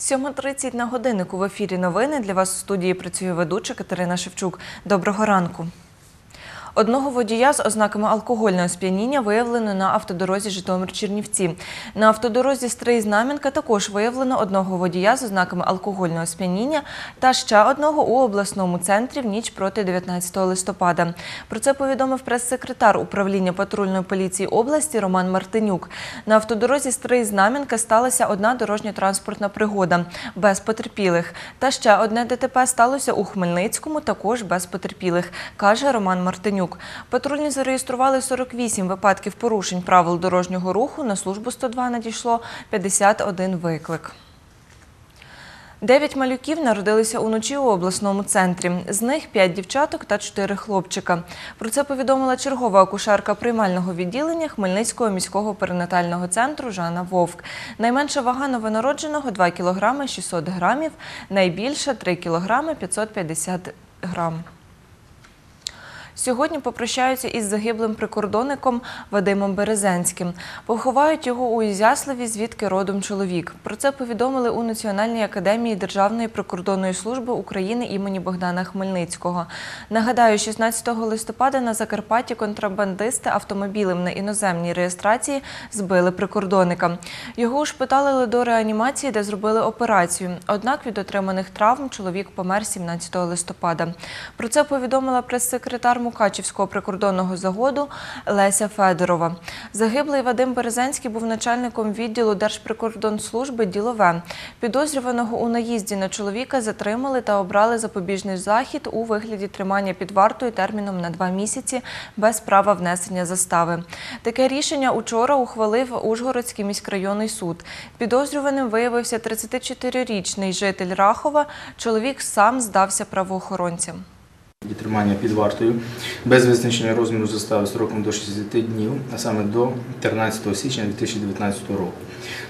7.30 на годиннику в ефірі новини. Для вас у студії працює ведуча Катерина Шевчук. Доброго ранку. Одного водія з ознаками алкогольного сп'яніння виявлено на автодорозі Житомир-Чернівці. На автодорозі Стрий-Знам'янка також виявлено одного водія з ознаками алкогольного сп'яніння та ще одного у обласному центрі в ніч проти 19 листопада. Про це повідомив прес-секретар управління патрульної поліції області Роман Мартинюк. На автодорозі Стрий-Знам'янка сталася одна дорожньо-транспортна пригода без потерпілих. Та ще одне ДТП сталося у Хмельницькому, також без потерпілих, каже Роман Мартинюк. Патрульні зареєстрували 48 випадків порушень правил дорожнього руху. На службу 102 надійшло 51 виклик. Дев'ять малюків народилися уночі у обласному центрі. З них п'ять дівчаток та чотири хлопчика. Про це повідомила чергова акушерка приймального відділення Хмельницького міського перинатального центру Жанна Вовк. Найменша вага новонародженого 2 кг 600 грамів, найбільша 3 кг 550 грам. Сьогодні попрощаються із загиблим прикордонником Вадимом Березенським. Поховають його у Ізяславі, звідки родом чоловік. Про це повідомили у Національній академії Державної прикордонної служби України імені Богдана Хмельницького. Нагадаю, 16 листопада на Закарпатті контрабандисти автомобілем на іноземній реєстрації збили прикордонника. Його ушпиталили до реанімації, де зробили операцію. Однак від отриманих травм чоловік помер 17 листопада. Про це повідомила прес-секретар Мукачівського прикордонного загоду Леся Федорова. Загиблий Вадим Березенський був начальником відділу Держприкордонслужби «Ділове». Підозрюваного у наїзді на чоловіка затримали та обрали запобіжний захід у вигляді тримання під вартою терміном на два місяці без права внесення застави. Таке рішення учора ухвалив Ужгородський міськрайонний суд. Підозрюваним виявився 34-річний житель Рахова. Чоловік сам здався правоохоронцям. І під вартою без визначення розміру застави строком до 60 днів, а саме до 13 січня 2019 року.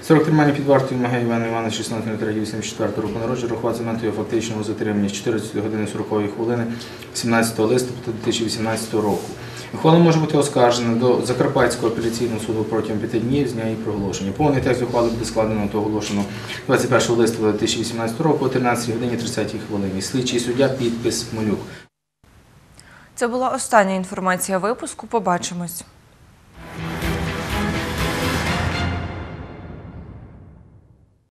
Строк тримання під вартою вимагає Івана Івановича 16 року народження, рахувати моменту його фактичного затримання з 14 години 40 хвилини 17 листопада 2018 року. Ухвала може бути оскаржена до Закарпатського апеляційного суду протягом 5 днів з дня її проголошення. Повний текст ухвали буде складено та оголошено 21 листопада 2018 року о 13 годині 30 хвилині. Слідчий суддя підпис Малюк. Це була остання інформація випуску. Побачимось.